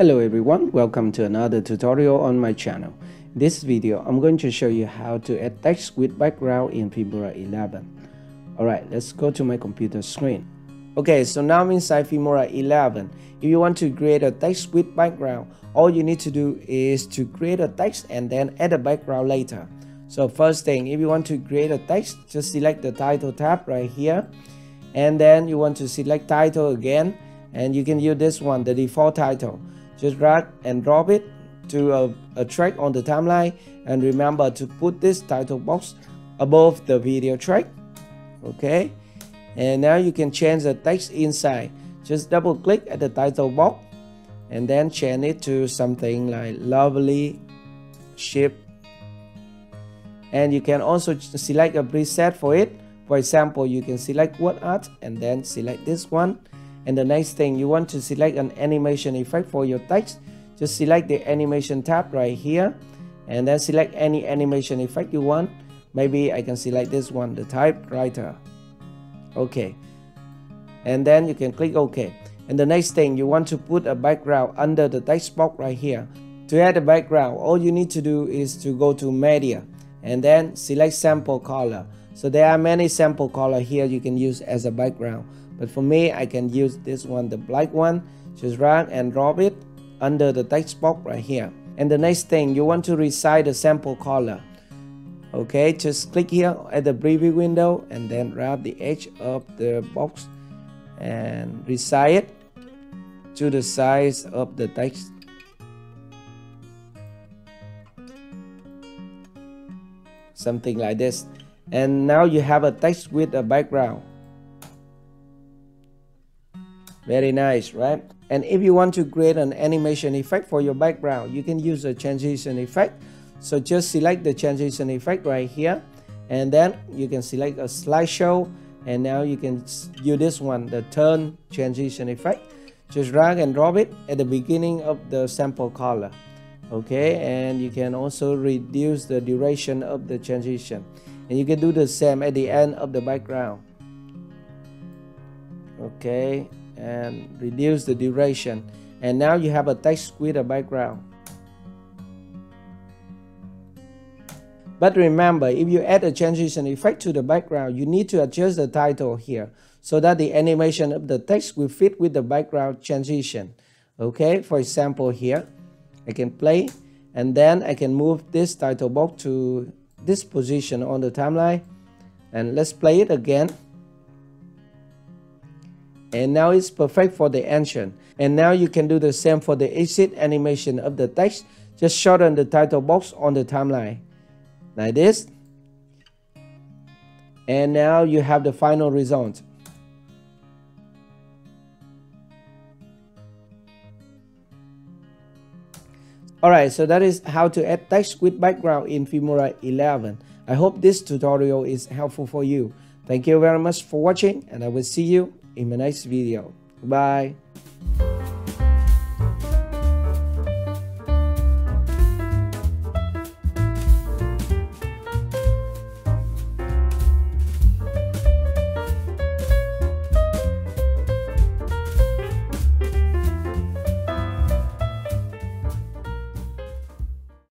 Hello everyone, welcome to another tutorial on my channel. In this video, I'm going to show you how to add text with background in Filmora 11. Alright, let's go to my computer screen. Okay, so now I'm inside Filmora 11. If you want to create a text with background, all you need to do is to create a text and then add a background later. So first thing, if you want to create a text, just select the title tab right here. And then you want to select title again. And you can use this one, the default title. Just drag and drop it to a, a track on the timeline and remember to put this title box above the video track okay? And now you can change the text inside. Just double click at the title box and then change it to something like lovely ship. And you can also select a preset for it. For example you can select word art and then select this one and the next thing you want to select an animation effect for your text. Just select the animation tab right here and then select any animation effect you want. Maybe I can select this one the typewriter. Okay. And then you can click OK. And the next thing you want to put a background under the text box right here. To add a background all you need to do is to go to media and then select sample color so there are many sample color here you can use as a background. But for me I can use this one the black one. Just drag and drop it under the text box right here. And the next thing you want to resize the sample color. Okay just click here at the preview window and then wrap the edge of the box and resize it to the size of the text. Something like this and now you have a text with a background very nice, right? And if you want to create an animation effect for your background, you can use a transition effect. So just select the transition effect right here. And then you can select a slideshow. And now you can use this one, the turn transition effect. Just drag and drop it at the beginning of the sample color. Okay, and you can also reduce the duration of the transition. And you can do the same at the end of the background. Okay, and reduce the duration. And now you have a text with a background. But remember if you add a transition effect to the background you need to adjust the title here so that the animation of the text will fit with the background transition. Okay for example here I can play and then I can move this title box to this position on the timeline and let's play it again and now it's perfect for the action. And now you can do the same for the exit animation of the text. Just shorten the title box on the timeline like this. And now you have the final result. Alright, so that is how to add text with background in Filmora 11. I hope this tutorial is helpful for you. Thank you very much for watching and I will see you in my next video. Bye.